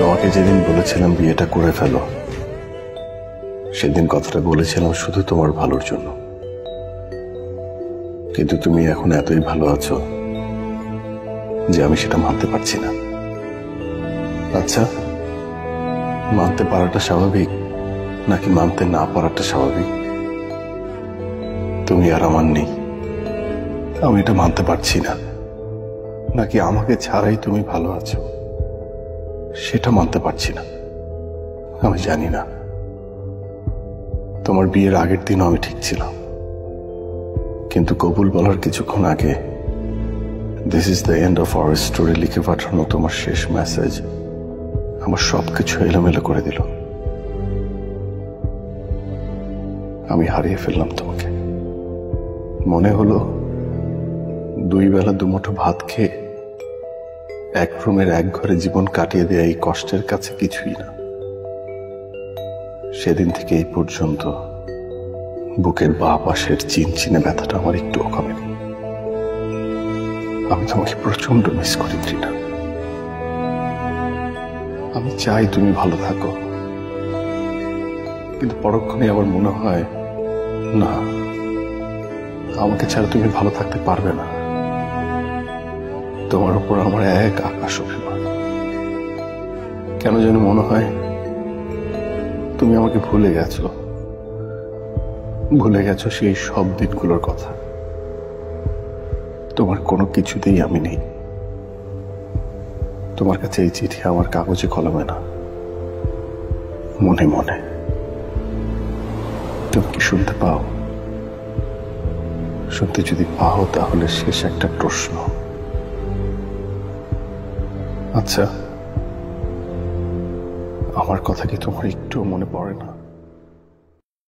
তোমাকে যেদিন বলেছিলাম বিয়েটা করে ফেলো, সেদিন কথাটা বলেছিলাম শুধু তোমার ভালোর জন্য। কিন্তু তুমি এখন এতই ভালো আছো যে আমি সেটা মানতে পারছি না। আচ্ছা মানতে পারাটা স্বাভাবিক নাকি মানতে না পারাটা স্বাভাবিক? তুমি আর আমার নেই। আমি এটা মানতে পারছি না। নাকি আমাকে ছাড়াই তুমি ভালো আছো? সেটা মানতে পারছি না। আমি জানি না। তোমার বিয়ের আগের দিনও আমি ঠিক ছিলাম। কিন্তু কবুল বলার কিছুক্ষণ আগে this is the end of our story লিখে পাঠানো তোমার শেষ মেসেজ আমার সব কিছু এলোমেলো করে দিল। আমি হারিয়ে ফেললাম তোমাকে। মনে হলো, দুই বেলা দুমুঠো ভাত খেয়ে এক রুমের এক ঘরে জীবন কাটিয়ে দেয়া এই কষ্টের কাছে কিছুই না। সেদিন থেকে এই পর্যন্ত বুকের বা পাশের চিনচিনে ব্যথাটা আমার একটুও কমেনি। আমি তোমাকে প্রচণ্ড মিস করি, ত্রিনা। আমি চাই তুমি ভালো থাকো। কিন্তু পরক্ষণে আমার মনে হয়, না, আমাকে ছাড়া তুমি ভালো থাকতে পারবে না। তোমার উপর আমার এক আকাশ অভিমান। কেন যেন মনে হয় তুমি আমাকে ভুলে গেছো। ভুলে গেছো সেই সব দিনগুলোর কথা। তোমার কোনো কিছুতেই আমি নেই। তোমার কাছে এই চিঠি আমার কাগজে কলমে না। মনে মনে। তুমি কি শুনতে পাও? শুনতে যদি পাও তাহলে শেষ একটা প্রশ্ন। আচ্ছা আমার কথা কি তোমার একটুও মনে পড়ে না?